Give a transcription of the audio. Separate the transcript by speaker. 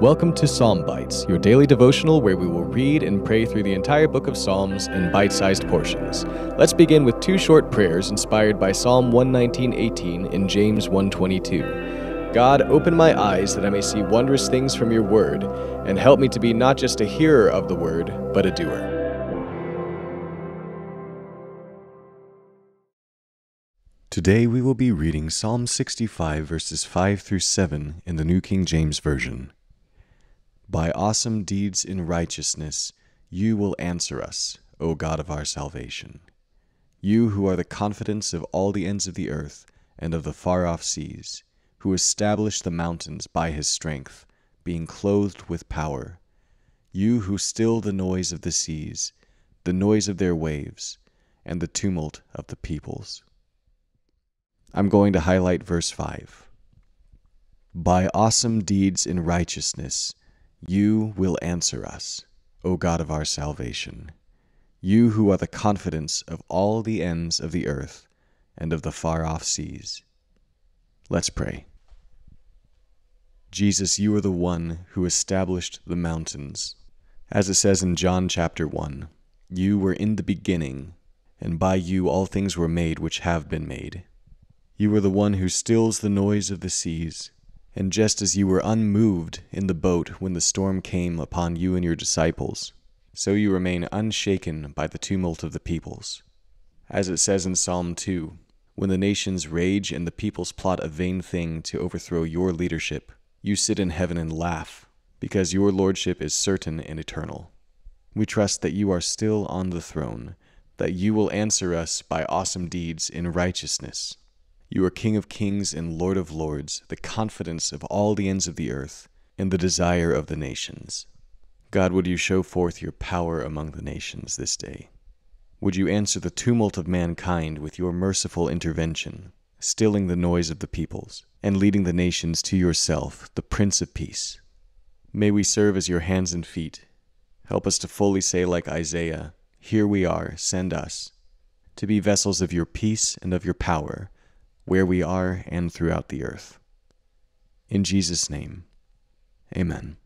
Speaker 1: Welcome to Psalm Bites, your daily devotional where we will read and pray through the entire book of Psalms in bite sized portions. Let's begin with two short prayers inspired by Psalm 119.18 and James 122. God, open my eyes that I may see wondrous things from your word, and help me to be not just a hearer of the word, but a doer.
Speaker 2: Today we will be reading Psalm 65, verses 5 through 7 in the New King James Version. By awesome deeds in righteousness, you will answer us, O God of our salvation. You who are the confidence of all the ends of the earth and of the far off seas, who established the mountains by his strength, being clothed with power. You who still the noise of the seas, the noise of their waves, and the tumult of the peoples. I'm going to highlight verse 5. By awesome deeds in righteousness, you will answer us, O God of our salvation, you who are the confidence of all the ends of the earth and of the far off seas. Let's pray. Jesus, you are the one who established the mountains. As it says in John chapter 1, you were in the beginning, and by you all things were made which have been made. You are the one who stills the noise of the seas and just as you were unmoved in the boat when the storm came upon you and your disciples, so you remain unshaken by the tumult of the peoples. As it says in Psalm 2 When the nations rage and the peoples plot a vain thing to overthrow your leadership, you sit in heaven and laugh, because your lordship is certain and eternal. We trust that you are still on the throne, that you will answer us by awesome deeds in righteousness you are King of kings and Lord of lords, the confidence of all the ends of the earth, and the desire of the nations. God, would you show forth your power among the nations this day? Would you answer the tumult of mankind with your merciful intervention, stilling the noise of the peoples, and leading the nations to yourself, the Prince of Peace? May we serve as your hands and feet. Help us to fully say, like Isaiah, Here we are, send us, to be vessels of your peace and of your power where we are and throughout the earth. In Jesus' name, amen.